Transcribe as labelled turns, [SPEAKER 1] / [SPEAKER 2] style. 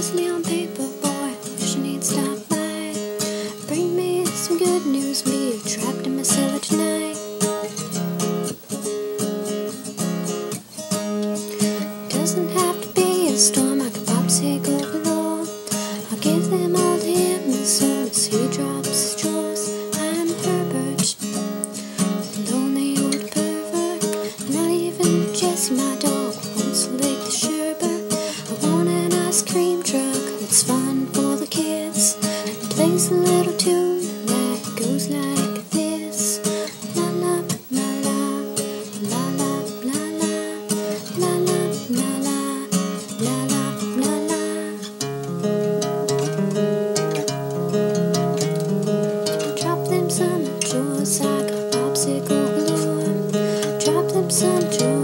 [SPEAKER 1] Just me on paper, boy. Wish you need stop by. Bring me some good news. Me trapped in my cellar tonight. Doesn't have to be a storm. I could pop take. I'll give them all the emeralds. Who drops straws? I'm Herbert, old pervert. Not even Jesse, my dog. That's fun for the kids. It plays a little tune that goes like this. La la la la la la la la la la la la la la la. Drop them some I got popsicle galore. Drop them some drawers.